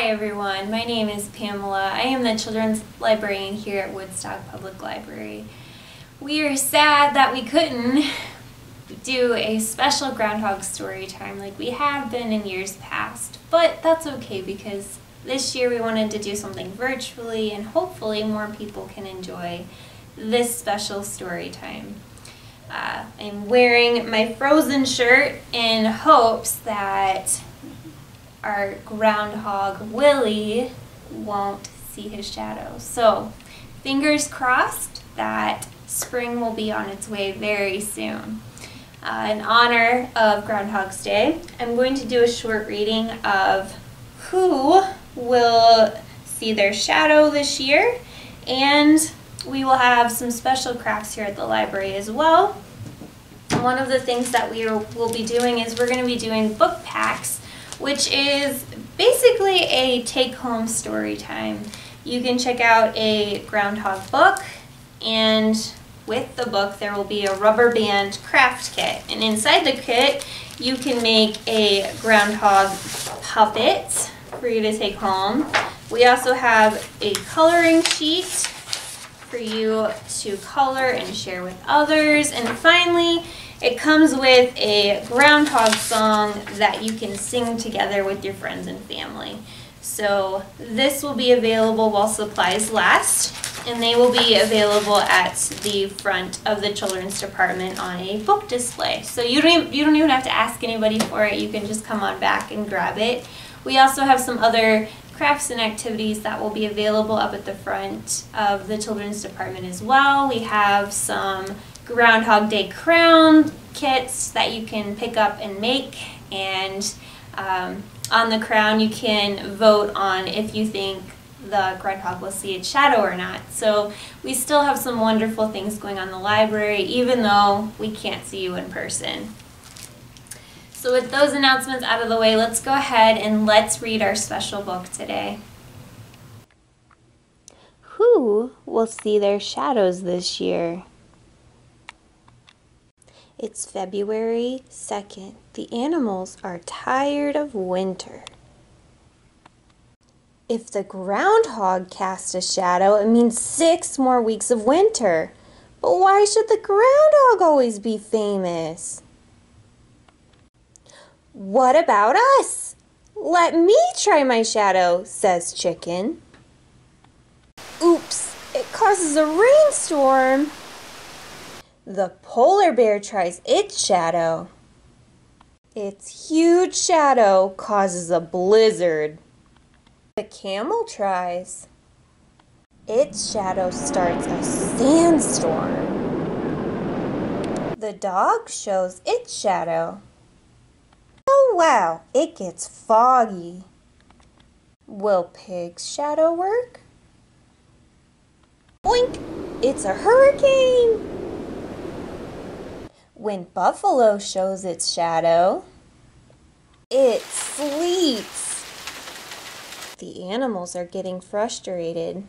Hi everyone, my name is Pamela. I am the children's librarian here at Woodstock Public Library. We are sad that we couldn't do a special Groundhog story time like we have been in years past, but that's okay because this year we wanted to do something virtually and hopefully more people can enjoy this special story time. Uh, I'm wearing my Frozen shirt in hopes that our groundhog Willie won't see his shadow. So fingers crossed that spring will be on its way very soon. Uh, in honor of Groundhog's Day, I'm going to do a short reading of who will see their shadow this year and we will have some special crafts here at the library as well. One of the things that we will be doing is we're going to be doing book packs which is basically a take-home story time. You can check out a groundhog book and with the book there will be a rubber band craft kit and inside the kit you can make a groundhog puppet for you to take home. We also have a coloring sheet for you to color and share with others and finally it comes with a groundhog song that you can sing together with your friends and family. So this will be available while supplies last, and they will be available at the front of the children's department on a book display. So you don't even, you don't even have to ask anybody for it. You can just come on back and grab it. We also have some other crafts and activities that will be available up at the front of the children's department as well. We have some Groundhog Day crown kits that you can pick up and make and um, on the crown you can vote on if you think the groundhog will see its shadow or not. So we still have some wonderful things going on in the library even though we can't see you in person. So with those announcements out of the way, let's go ahead and let's read our special book today. Who will see their shadows this year? It's February 2nd. The animals are tired of winter. If the groundhog cast a shadow, it means six more weeks of winter. But why should the groundhog always be famous? What about us? Let me try my shadow, says Chicken. Oops, it causes a rainstorm. The polar bear tries its shadow. Its huge shadow causes a blizzard. The camel tries. Its shadow starts a sandstorm. The dog shows its shadow. Oh wow, it gets foggy. Will pig's shadow work? Boink! It's a hurricane! When buffalo shows its shadow, it sleeps. The animals are getting frustrated.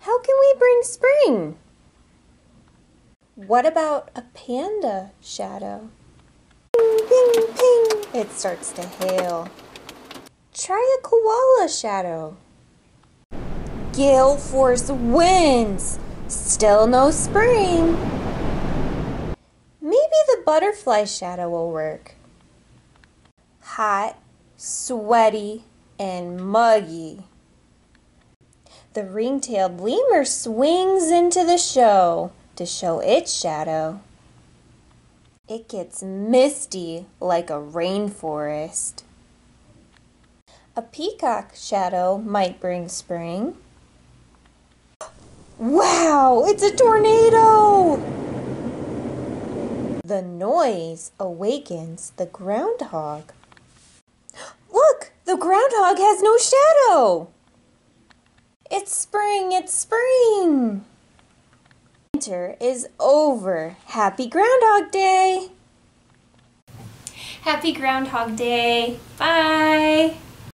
How can we bring spring? What about a panda shadow? Ping, ping, ping. It starts to hail. Try a koala shadow. Gale force winds. Still no spring butterfly shadow will work. Hot, sweaty, and muggy. The ring-tailed lemur swings into the show to show its shadow. It gets misty like a rainforest. A peacock shadow might bring spring. Wow, it's a tornado! The noise awakens the groundhog. Look, the groundhog has no shadow. It's spring, it's spring. Winter is over. Happy Groundhog Day. Happy Groundhog Day. Bye.